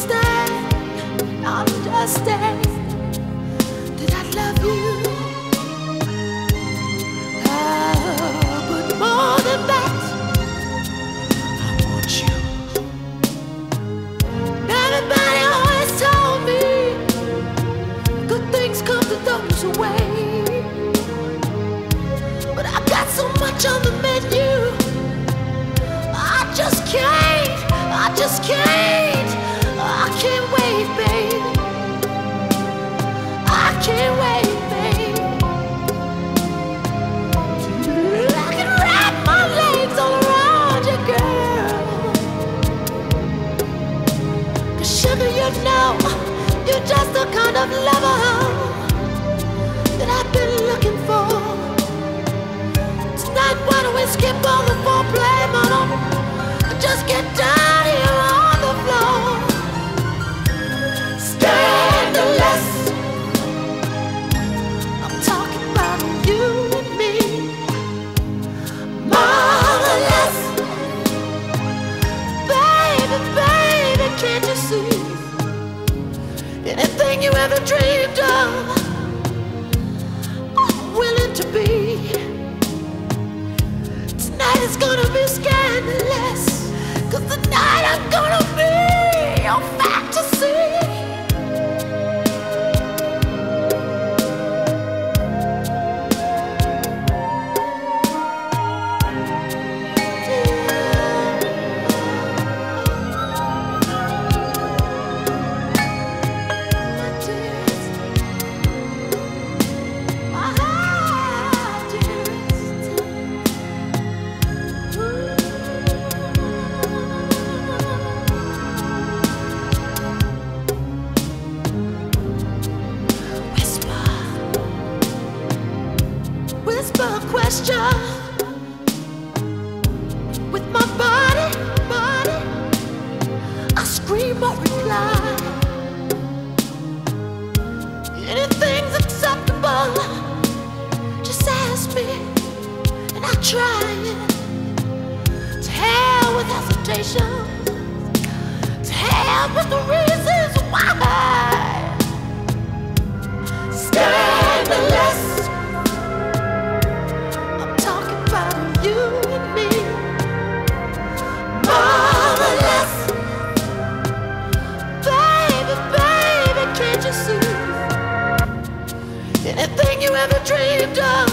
understand, understand Did I love you. Oh, but more than that, I want you. Everybody always told me good things come to those who wait, but I've got so much on the the kind of lover that I've been looking for. Tonight, why don't we skip all the foreplay, mama? Um, just get the dream. temptation the reasons why. I'm talking about you and me. Baby, baby, can't you see? Anything you ever dreamed of.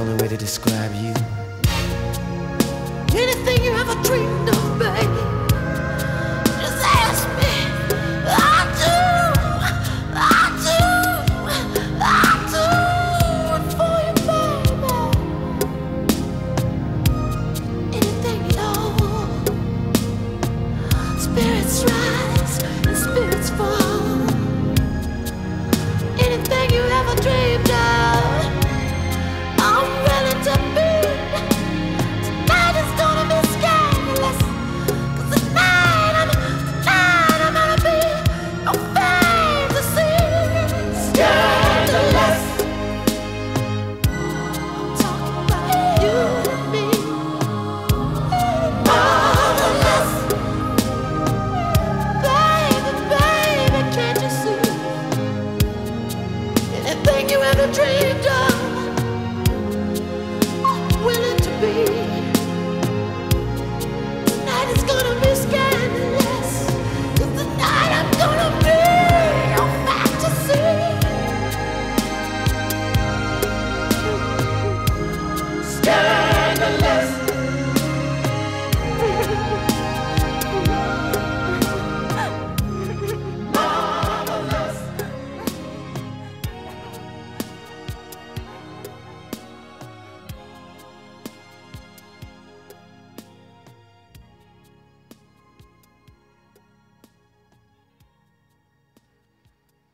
only way to describe you.